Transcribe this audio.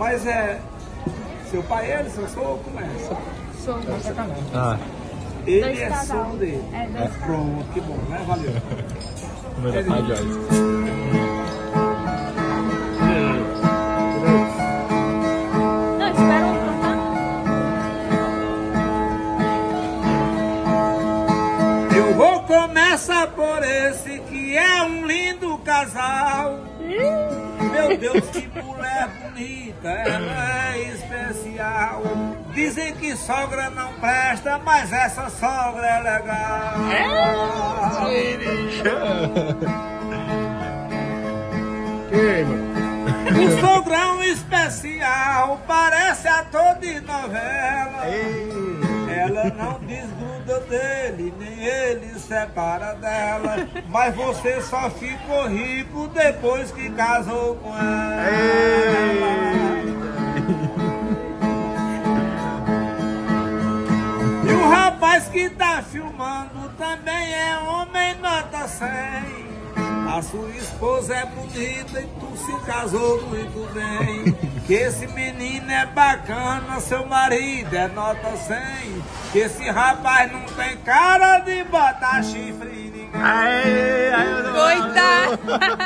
Mas é. Seu pai é ele, seu sogro, como é? Sou. Ah, Ele é sogro dele. É, dois Pronto, que bom, né? Valeu. é da pai um cantar. Eu vou começar por esse que é um lindo casal. Meu Deus, que mulher bonita, ela é especial. Dizem que sogra não presta, mas essa sogra é legal. Um sogrão especial, parece ator de novela. Ela não desgruda dele, nem ele separa dela. Mas você só ficou rico depois que casou com ela. E o rapaz que tá filmando também é homem nota 100. A sua esposa é bonita e tu se casou muito bem. Que esse menino é bacana, seu marido é nota 100. Que esse rapaz não tem cara de botar chifre em ninguém. Aê, aê, Coitado.